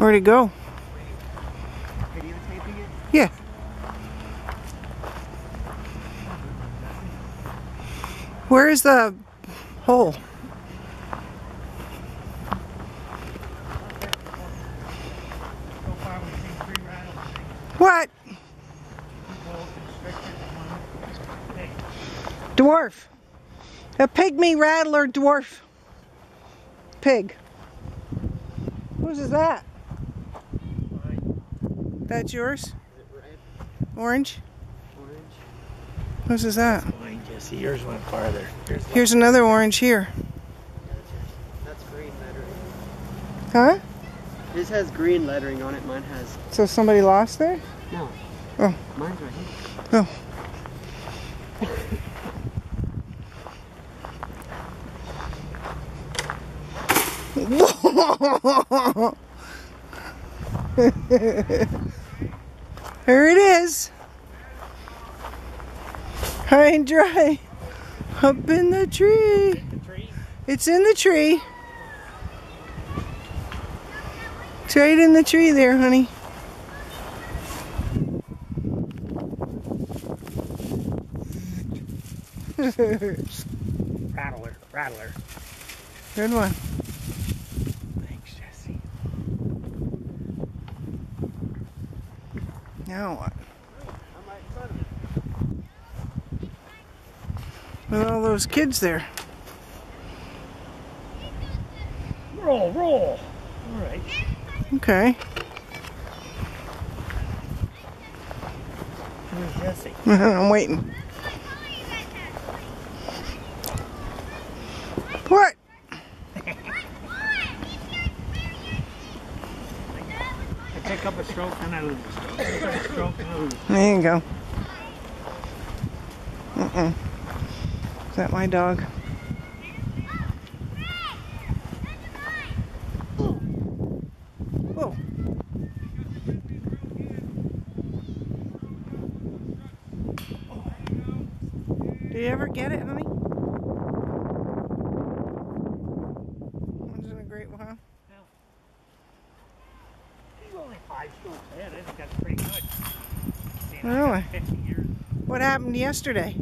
Where'd it go? Yeah. Where is the hole? What? Dwarf. A pygmy rattler dwarf pig. Whose is that? That's yours? Is it red, Orange? orange? Whose is that? Mine, Jesse. Yours went farther. Here's. Here's another orange here. That's green lettering. Huh? This has green lettering on it, mine has. So somebody lost there? No. Oh. Mine's right here. Oh. Here it is. High and dry. Up in the tree. The tree. It's in the tree. It's right in the tree there, honey. Rattler. Rattler. Good one. Thanks, Jesse. Now what? I'm right in front of. With all those kids there. Roll, roll. All right. Okay. Where's Jesse? I'm waiting. What? I pick up a stroke and I lose a stroke. Pick up a stroke and I lose. There you go. Uh-uh. Is that my dog? Whoa. Did you ever get it, honey? Five strokes ahead. I think that's pretty good. See, I Really? 50 years. What happened yesterday?